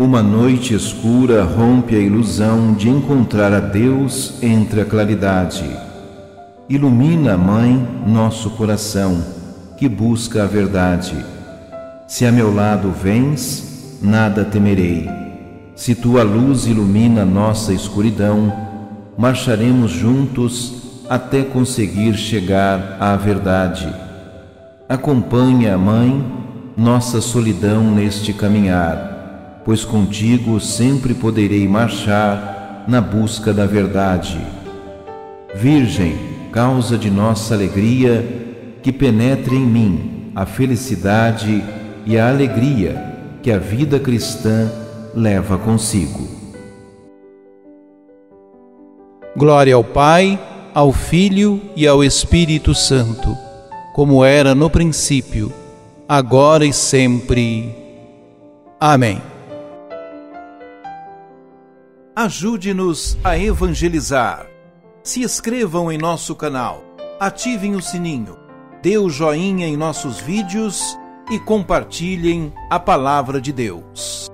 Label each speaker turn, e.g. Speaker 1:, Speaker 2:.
Speaker 1: Uma noite escura rompe a ilusão de encontrar a Deus entre a claridade. Ilumina, Mãe, nosso coração, que busca a verdade. Se a meu lado vens, nada temerei. Se tua luz ilumina nossa escuridão, marcharemos juntos até conseguir chegar à verdade. Acompanha, Mãe, nossa solidão neste caminhar pois contigo sempre poderei marchar na busca da verdade. Virgem, causa de nossa alegria, que penetre em mim a felicidade e a alegria que a vida cristã leva consigo.
Speaker 2: Glória ao Pai, ao Filho e ao Espírito Santo, como era no princípio, agora e sempre. Amém. Ajude-nos a evangelizar. Se inscrevam em nosso canal, ativem o sininho, dê o joinha em nossos vídeos e compartilhem a palavra de Deus.